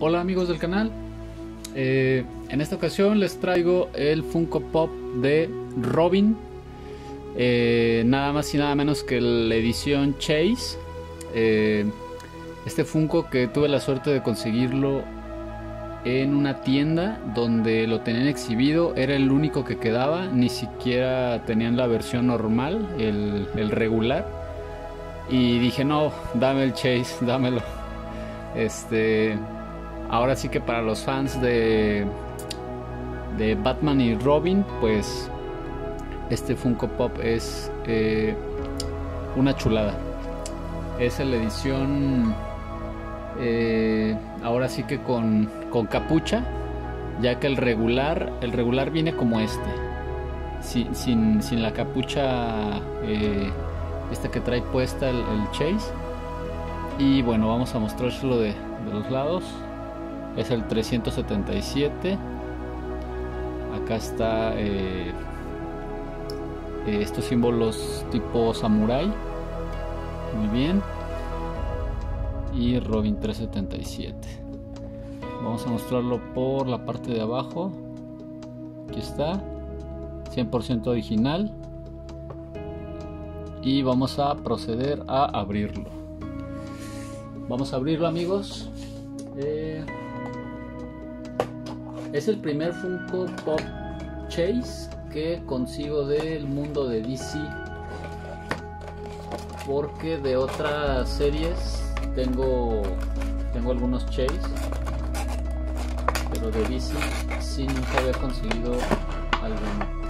Hola amigos del canal, eh, en esta ocasión les traigo el Funko Pop de Robin, eh, nada más y nada menos que la edición Chase. Eh, este Funko que tuve la suerte de conseguirlo en una tienda donde lo tenían exhibido, era el único que quedaba, ni siquiera tenían la versión normal, el, el regular. Y dije, no, dame el Chase, dámelo. Este, ahora sí que para los fans de, de Batman y Robin, pues este Funko Pop es eh, una chulada. Es la edición eh, ahora sí que con, con, capucha, ya que el regular, el regular viene como este, sin, sin, sin la capucha eh, esta que trae puesta el, Chase. Y bueno, vamos a mostrárselo de, de los lados es el 377 acá está eh, estos símbolos tipo samurai muy bien. Y Robin 377 vamos a mostrarlo por la parte de abajo. Aquí está. 100% original. Y vamos a proceder a abrirlo. Vamos a abrirlo amigos. Eh, es el primer Funko Pop Chase que consigo del mundo de DC. Porque de otras series tengo, tengo algunos Chase. Pero de DC sí nunca había conseguido alguno.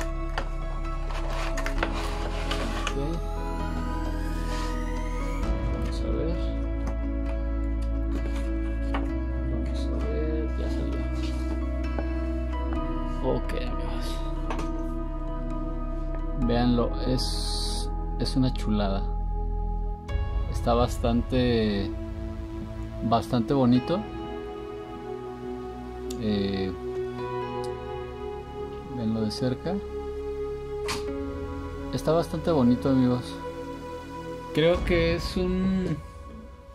Ok amigos. Veanlo, es, es una chulada. Está bastante, bastante bonito. Eh, venlo de cerca. Está bastante bonito amigos. Creo que es un,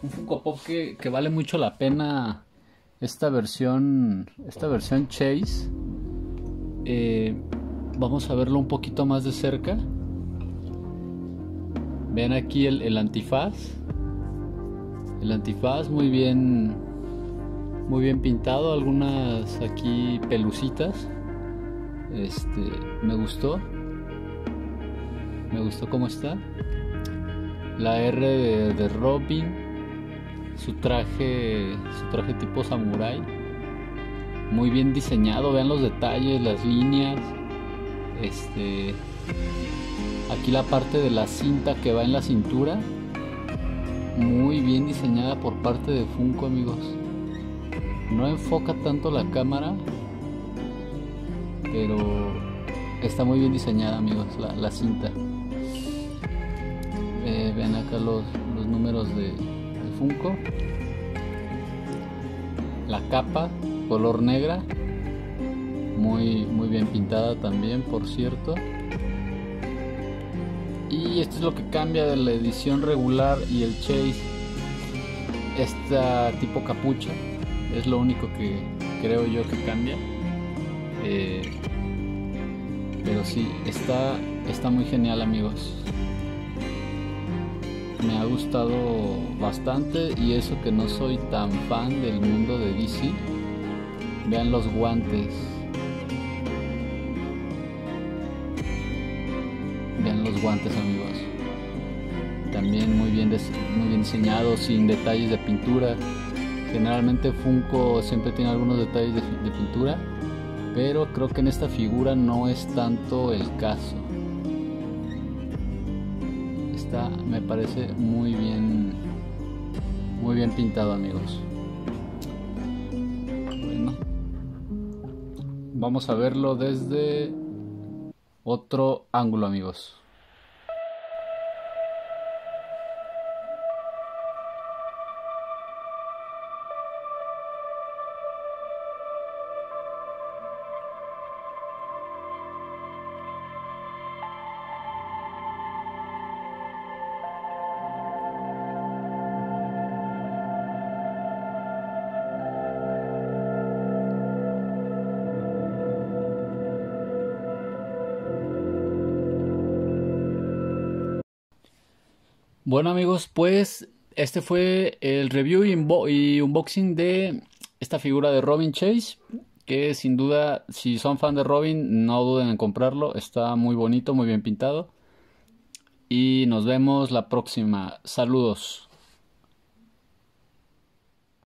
un Funko Pop que, que vale mucho la pena esta versión esta versión Chase eh, vamos a verlo un poquito más de cerca. Vean aquí el, antifaz. El antifaz muy bien muy bien pintado algunas aquí pelucitas. Este me gustó. Me gustó cómo está. La R de, de Robin. Su traje su traje tipo samurai muy bien diseñado vean los detalles las líneas este aquí la parte de la cinta que va en la cintura muy bien diseñada por parte de Funko amigos. No enfoca tanto la cámara pero está muy bien diseñada amigos la, la cinta. Eh, vean acá los, los números de, Funko. La capa, color negra. Muy, muy bien pintada también, por cierto. Y esto es lo que cambia de la edición regular y el Chase. Esta tipo capucha. Es lo único que creo yo que cambia. Eh, pero sí, está, está muy genial amigos me ha gustado bastante y eso que no soy tan fan del mundo de DC. Vean los guantes. Vean los guantes amigos. También muy bien, muy bien diseñados, sin detalles de pintura. Generalmente Funko siempre tiene algunos detalles de, de pintura, pero creo que en esta figura no es tanto el caso me parece muy bien muy bien pintado amigos vamos a verlo desde otro ángulo amigos Bueno amigos, pues este fue el review y, unboxing de esta figura de Robin Chase. Que sin duda, si son fan de Robin, no duden en comprarlo. Está muy bonito, muy bien pintado. Y nos vemos la próxima. Saludos.